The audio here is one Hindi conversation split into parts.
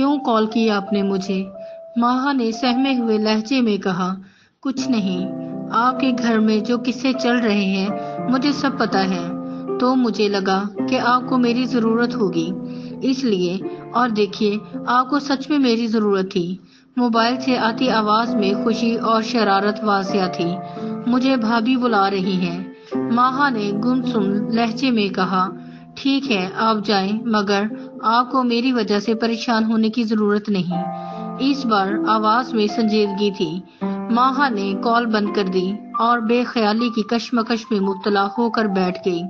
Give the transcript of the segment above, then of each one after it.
कॉल किया आपने मुझे? माहा ने सहमे हुए लहजे में कहा, कुछ नहीं, आपके घर में जो किस्से चल रहे हैं, मुझे सब पता है। तो मुझे लगा कि आपको मेरी ज़रूरत होगी। इसलिए, और देखिए, आपको सच में मेरी ज़रूरत थी। मोबाइल से आती आवाज़ में खुशी और शरारत वासिया थी। मुझे भाभी बुला रही हैं। माहा ने गुमसुम लहजे में कहा, ठीक है, आप जाएँ, मगर आपको मेरी वजह से परेशान होने की ज़रूरत नहीं। इस बार आवाज़ में संजीदगी थी। माहा ने कॉल बंद कर दी और बेख्याली की कश्मकश में मुबतला होकर बैठ गई।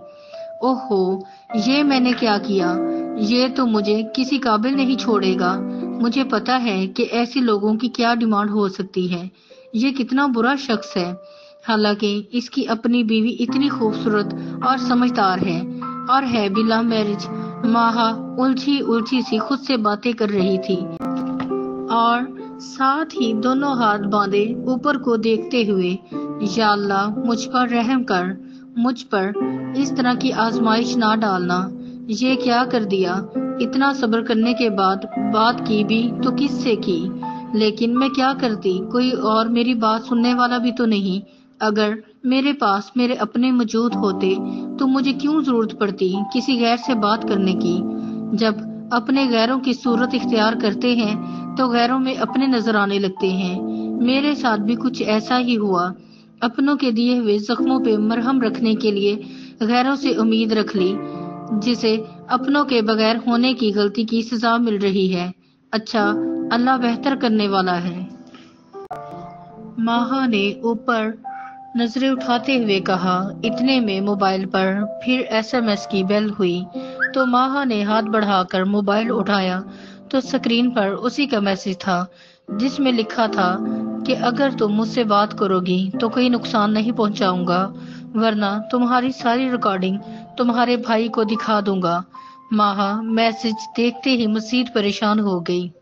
ओहो, ये मैंने क्या किया? ये तो मुझे किसी काबिल नहीं छोड़ेगा। मुझे पता है कि ऐसे लोगों की क्या डिमांड हो सकती है। ये कितना बुरा शख्स है। हालाँकि इसकी अपनी बीवी इतनी खूबसूरत और समझदार है और है बिला मैरिज माहा उलझी उलझी सी खुद से बातें कर रही थी। और साथ ही दोनों हाथ बांधे ऊपर को देखते हुए, या मुझ पर रहम कर। मुझ पर इस तरह की आजमाइश ना डालना। ये क्या कर दिया? इतना सब्र करने के बाद बात की भी तो किससे की? लेकिन मैं क्या करती? कोई और मेरी बात सुनने वाला भी तो नहीं। अगर मेरे पास मेरे अपने मौजूद होते तो मुझे क्यों ज़रूरत पड़ती किसी गैर से बात करने की? जब अपने गैरों की सूरत इख्तियार करते हैं तो गैरों में अपने नज़र आने लगते हैं। मेरे साथ भी कुछ ऐसा ही हुआ। अपनों के दिए हुए जख्मों पे मरहम रखने के लिए गैरों से उम्मीद रख ली, जिसे अपनों के बगैर होने की गलती की सजा मिल रही है। अच्छा अल्लाह बेहतर करने वाला है। माहा ने ऊपर नज़रें उठाते हुए कहा, इतने में मोबाइल पर फिर एसएमएस की बेल हुई। तो माहा ने हाथ बढ़ाकर मोबाइल उठाया। तो स्क्रीन पर उसी का मैसेज था, जिसमें लिखा था कि अगर तुम मुझसे बात करोगी तो कोई नुकसान नहीं पहुंचाऊँगा, वरना तुम्हारी सारी रिकॉर्डिंग तुम्हारे भाई को दिखा दूँगा। माहा मैसेज देखते ही मसीद परेशान हो गई।